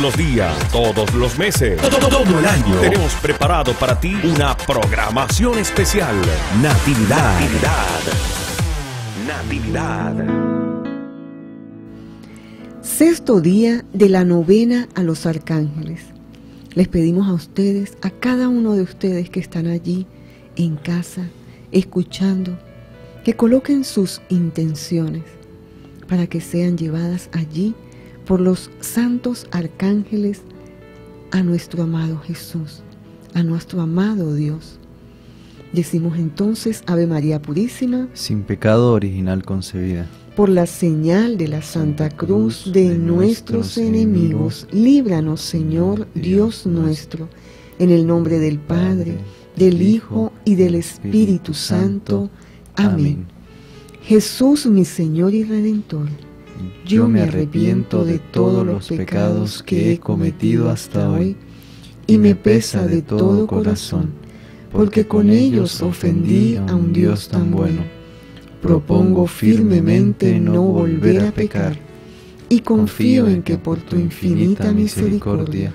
Los días, todos los meses, todo, todo el año. Tenemos preparado para ti una programación especial. Natividad. Natividad. Natividad. Sexto día de la novena a los arcángeles. Les pedimos a ustedes, a cada uno de ustedes que están allí en casa, escuchando, que coloquen sus intenciones para que sean llevadas allí por los santos arcángeles a nuestro amado Jesús, a nuestro amado Dios. Decimos entonces Ave María Purísima, sin pecado original concebida. Por la señal de la Santa Cruz de nuestros enemigos, líbranos Señor Dios nuestro, en el nombre del Padre, del Hijo y del Espíritu Santo. Amén. Jesús mi Señor y Redentor, yo me arrepiento de todos los pecados que he cometido hasta hoy y me pesa de todo corazón, porque con ellos ofendí a un Dios tan bueno. Propongo firmemente no volver a pecar y confío en que por tu infinita misericordia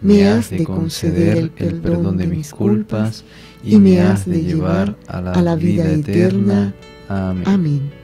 me has de conceder el perdón de mis culpas y me has de llevar a la vida eterna. Amén.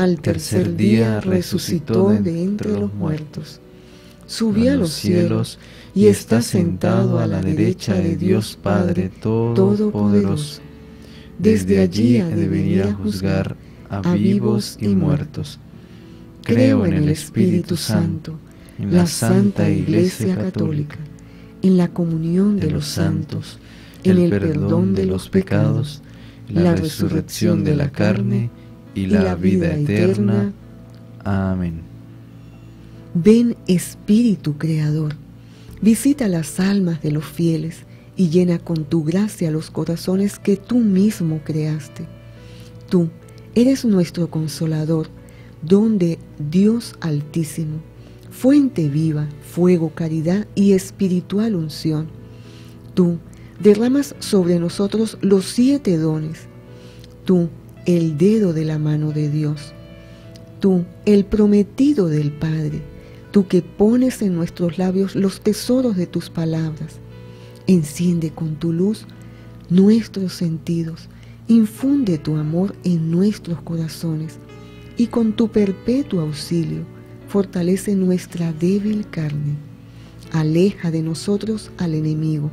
al tercer día resucitó de entre los muertos, subió a los cielos y está sentado a la derecha de Dios Padre Todopoderoso. Desde allí ha de venir a juzgar a vivos y muertos. Creo en el Espíritu Santo, en la Santa Iglesia Católica, en la comunión de los santos, en el perdón de los pecados, la resurrección de la carne y la vida eterna. Amén. Ven Espíritu Creador, visita las almas de los fieles y llena con tu gracia los corazones que tú mismo creaste. Tú eres nuestro consolador, donde Dios Altísimo, fuente viva, fuego, caridad y espiritual unción. Tú derramas sobre nosotros los siete dones. Tú el dedo de la mano de Dios. Tú, el prometido del Padre, tú que pones en nuestros labios los tesoros de tus palabras. Enciende con tu luz nuestros sentidos, infunde tu amor en nuestros corazones y con tu perpetuo auxilio fortalece nuestra débil carne. Aleja de nosotros al enemigo.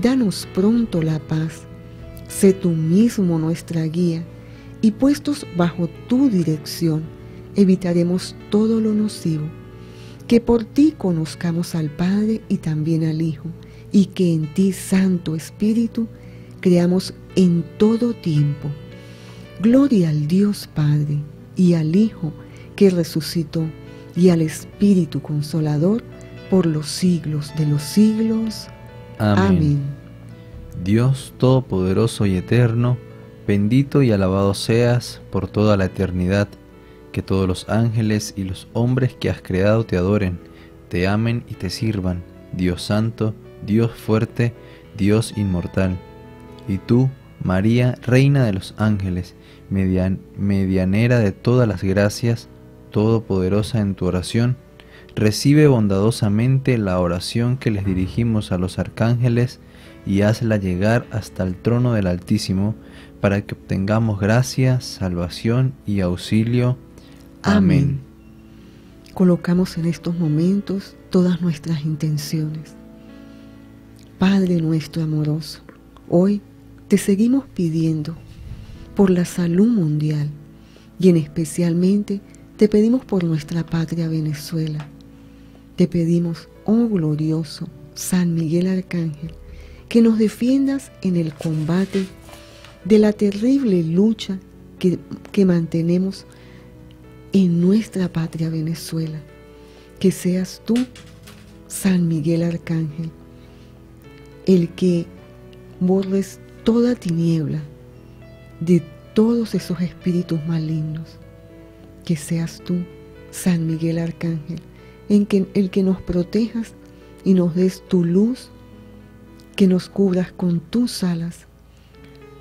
Danos pronto la paz Sé tú mismo nuestra guía y puestos bajo tu dirección, evitaremos todo lo nocivo. Que por ti conozcamos al Padre y también al Hijo, y que en ti, Santo Espíritu, creamos en todo tiempo. Gloria al Dios Padre y al Hijo que resucitó y al Espíritu Consolador por los siglos de los siglos. Amén. Dios Todopoderoso y Eterno, bendito y alabado seas por toda la eternidad, que todos los ángeles y los hombres que has creado te adoren, te amen y te sirvan, Dios Santo, Dios fuerte, Dios inmortal. Y tú, María, Reina de los ángeles, medianera de todas las gracias, todopoderosa en tu oración, recibe bondadosamente la oración que les dirigimos a los arcángeles, y hazla llegar hasta el trono del Altísimo, para que obtengamos gracia, salvación y auxilio. Amén. Colocamos en estos momentos todas nuestras intenciones. Padre nuestro amoroso, hoy te seguimos pidiendo por la salud mundial y en especialmente te pedimos por nuestra patria Venezuela. Te pedimos, oh glorioso San Miguel Arcángel, que nos defiendas en el combate de la terrible lucha que, mantenemos en nuestra patria Venezuela. que seas tú, San Miguel Arcángel, el que borres toda tiniebla de todos esos espíritus malignos. Que seas tú, San Miguel Arcángel, en que, el que nos protejas y nos des tu luz, que nos cubras con tus alas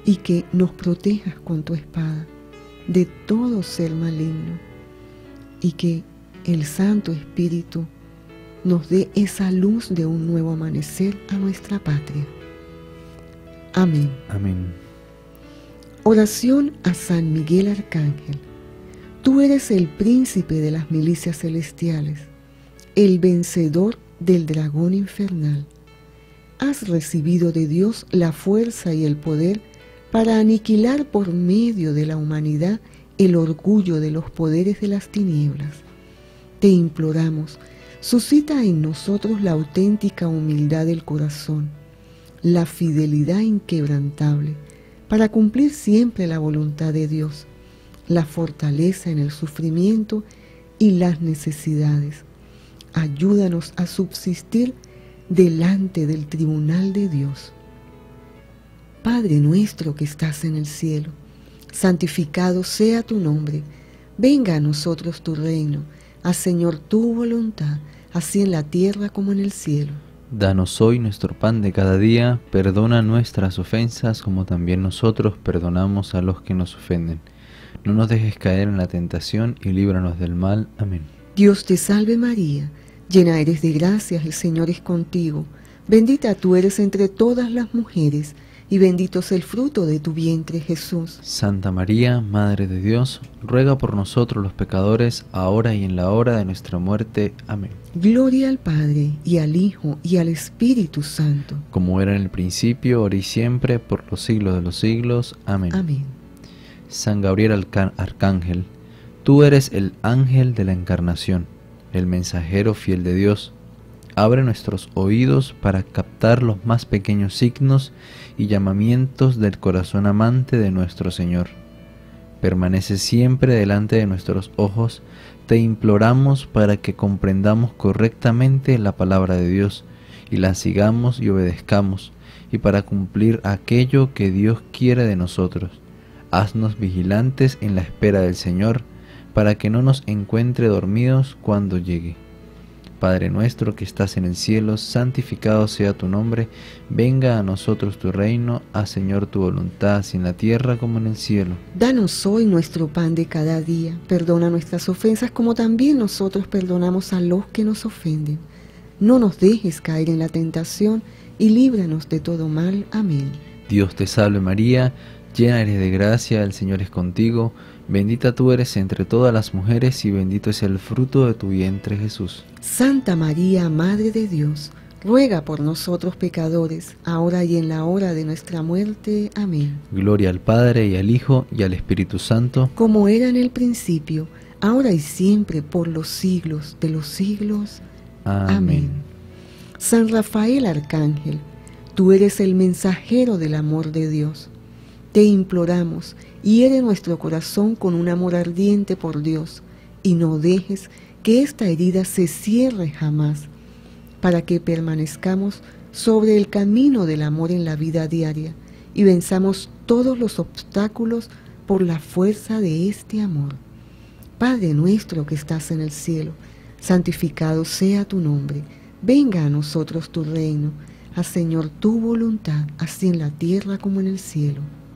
y que nos protejas con tu espada de todo ser maligno y que el Santo Espíritu nos dé esa luz de un nuevo amanecer a nuestra patria. Amén. Amén. Oración a San Miguel Arcángel. Tú eres el príncipe de las milicias celestiales, el vencedor del dragón infernal. Has recibido de Dios la fuerza y el poder para aniquilar por medio de la humanidad el orgullo de los poderes de las tinieblas. Te imploramos, suscita en nosotros la auténtica humildad del corazón, la fidelidad inquebrantable, para cumplir siempre la voluntad de Dios, la fortaleza en el sufrimiento y las necesidades. Ayúdanos a subsistir delante del tribunal de Dios Padre nuestro que estás en el cielo, santificado sea tu nombre, venga a nosotros tu reino, haz Señor tu voluntad, así en la tierra como en el cielo. Danos hoy nuestro pan de cada día, perdona nuestras ofensas como también nosotros perdonamos a los que nos ofenden. No nos dejes caer en la tentación y líbranos del mal. Amén. Dios te salve María, llena eres de gracias, el Señor es contigo, bendita tú eres entre todas las mujeres, y bendito es el fruto de tu vientre Jesús. Santa María, Madre de Dios, ruega por nosotros los pecadores, ahora y en la hora de nuestra muerte. Amén. Gloria al Padre, y al Hijo, y al Espíritu Santo. Como era en el principio, ahora y siempre, por los siglos de los siglos. Amén. Amén. San Gabriel Arcángel, tú eres el ángel de la encarnación, el mensajero fiel de Dios. Abre nuestros oídos para captar los más pequeños signos y llamamientos del corazón amante de nuestro Señor. Permanece siempre delante de nuestros ojos, te imploramos para que comprendamos correctamente la palabra de Dios y la sigamos y obedezcamos, y para cumplir aquello que Dios quiere de nosotros. Haznos vigilantes en la espera del Señor, para que no nos encuentre dormidos cuando llegue. Padre nuestro que estás en el cielo, santificado sea tu nombre, venga a nosotros tu reino, haz Señor tu voluntad, así en la tierra como en el cielo. Danos hoy nuestro pan de cada día, perdona nuestras ofensas como también nosotros perdonamos a los que nos ofenden. No nos dejes caer en la tentación y líbranos de todo mal. Amén. Dios te salve María, llena eres de gracia, el Señor es contigo, bendita tú eres entre todas las mujeres y bendito es el fruto de tu vientre Jesús. Santa María, Madre de Dios, ruega por nosotros pecadores, ahora y en la hora de nuestra muerte. Amén. Gloria al Padre y al Hijo y al Espíritu Santo, como era en el principio, ahora y siempre, por los siglos de los siglos. Amén. San Rafael Arcángel, tú eres el mensajero del amor de Dios. Te imploramos, hiere nuestro corazón con un amor ardiente por Dios, y no dejes que esta herida se cierre jamás, para que permanezcamos sobre el camino del amor en la vida diaria y venzamos todos los obstáculos por la fuerza de este amor. Padre nuestro que estás en el cielo, santificado sea tu nombre, venga a nosotros tu reino, haz Señor tu voluntad, así en la tierra como en el cielo.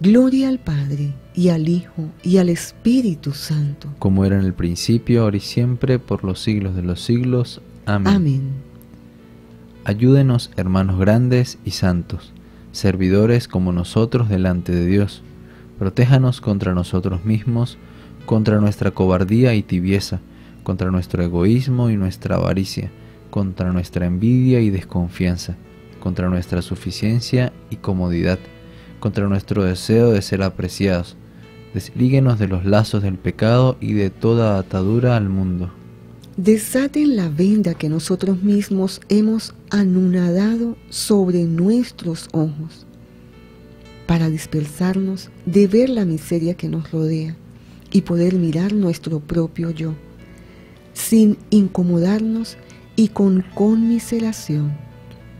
Gloria al Padre, y al Hijo, y al Espíritu Santo. Como era en el principio, ahora y siempre, por los siglos de los siglos. Amén. Amén. Ayúdenos, hermanos grandes y santos, servidores como nosotros delante de Dios. Protéjanos contra nosotros mismos, contra nuestra cobardía y tibieza, contra nuestro egoísmo y nuestra avaricia contra nuestra envidia y desconfianza, contra nuestra suficiencia y comodidad, contra nuestro deseo de ser apreciados. Deslíguenos de los lazos del pecado y de toda atadura al mundo. Desaten la venda que nosotros mismos hemos anonadado sobre nuestros ojos para dispersarnos de ver la miseria que nos rodea y poder mirar nuestro propio yo, sin incomodarnos y con conmiseración.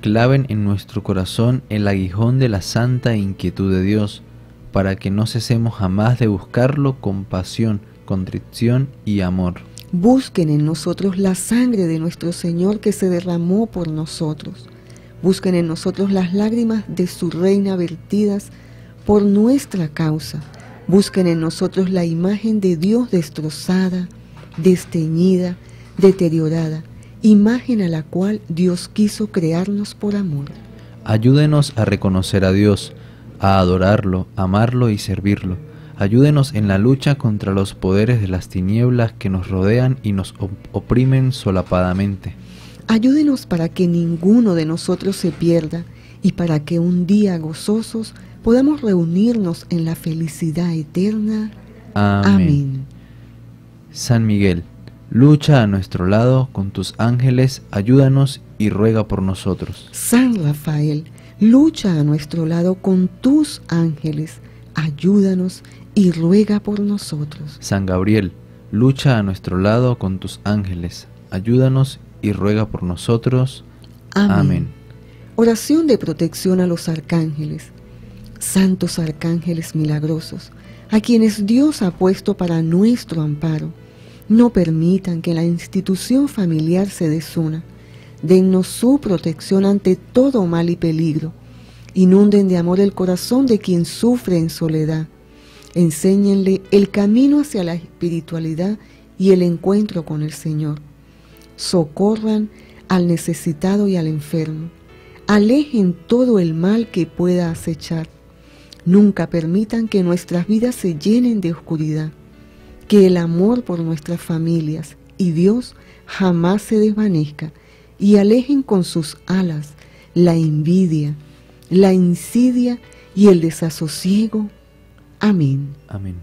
Claven en nuestro corazón el aguijón de la santa inquietud de Dios, para que no cesemos jamás de buscarlo con pasión, contrición y amor. Busquen en nosotros la sangre de nuestro Señor que se derramó por nosotros Busquen en nosotros las lágrimas de su reina vertidas por nuestra causa. Busquen en nosotros la imagen de Dios destrozada, desteñida, deteriorada, imagen a la cual Dios quiso crearnos por amor. Ayúdenos a reconocer a Dios, a adorarlo, amarlo y servirlo. Ayúdenos en la lucha contra los poderes de las tinieblas que nos rodean y nos oprimen solapadamente. Ayúdenos para que ninguno de nosotros se pierda y para que un día gozosos podamos reunirnos en la felicidad eterna. Amén. San Miguel, lucha a nuestro lado con tus ángeles, ayúdanos y ruega por nosotros. San Rafael, lucha a nuestro lado con tus ángeles, ayúdanos y ruega por nosotros. San Gabriel, lucha a nuestro lado con tus ángeles, ayúdanos y ruega por nosotros. Amén. Oración de protección a los arcángeles, santos arcángeles milagrosos, a quienes Dios ha puesto para nuestro amparo. No permitan que la institución familiar se desuna. Dennos su protección ante todo mal y peligro. Inunden de amor el corazón de quien sufre en soledad. Enséñenle el camino hacia la espiritualidad y el encuentro con el Señor socorran al necesitado y al enfermo, alejen todo el mal que pueda acechar. Nunca permitan que nuestras vidas se llenen de oscuridad, que el amor por nuestras familias y Dios jamás se desvanezca y alejen con sus alas la envidia, la insidia y el desasosiego. Amén. Amén.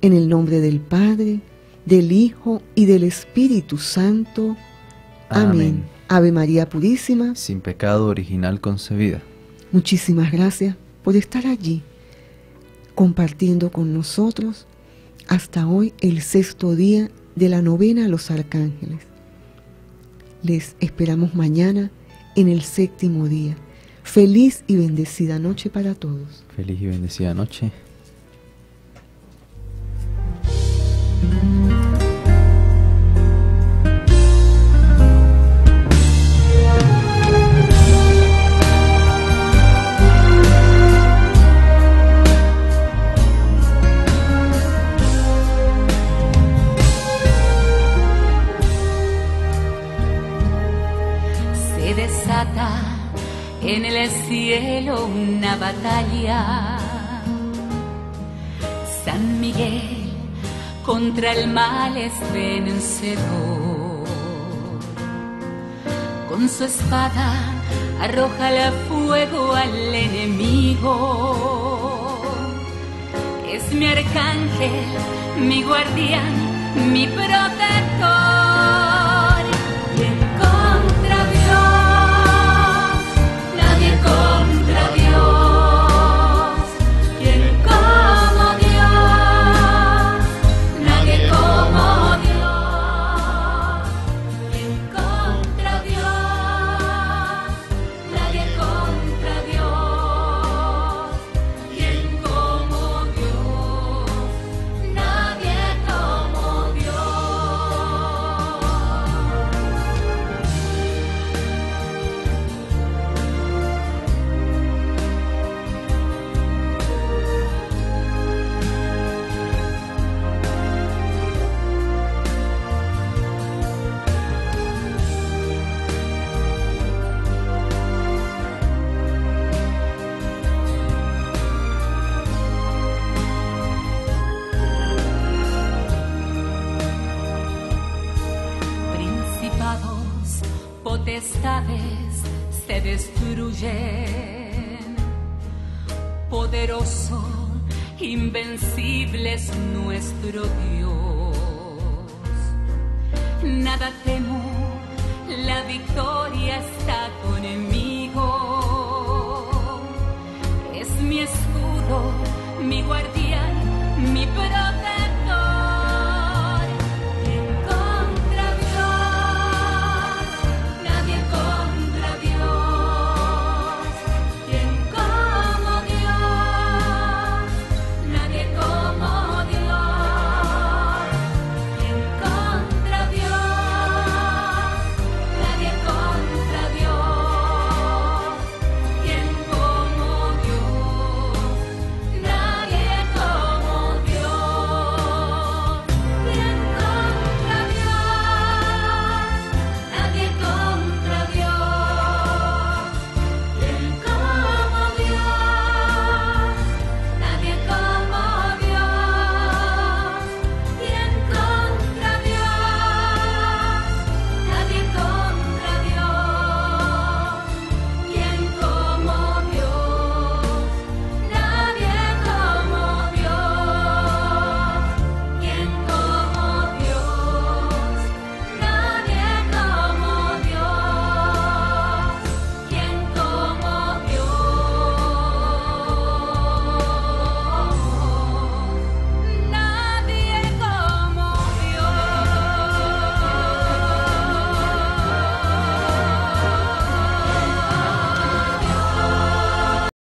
En el nombre del Padre, del Hijo y del Espíritu Santo. Amén. Ave María Purísima. Sin pecado original concebida. Muchísimas gracias por estar allí, compartiendo con nosotros hasta hoy el sexto día de la novena a los arcángeles. Les esperamos mañana en el séptimo día. Feliz y bendecida noche para todos. Feliz y bendecida noche. Mal es vencedor. Con su espada arroja el fuego al enemigo. Es mi arcángel, mi guardián, mi protector. Se destruyen. Poderoso, invencible es nuestro Dios. Nada temo, la victoria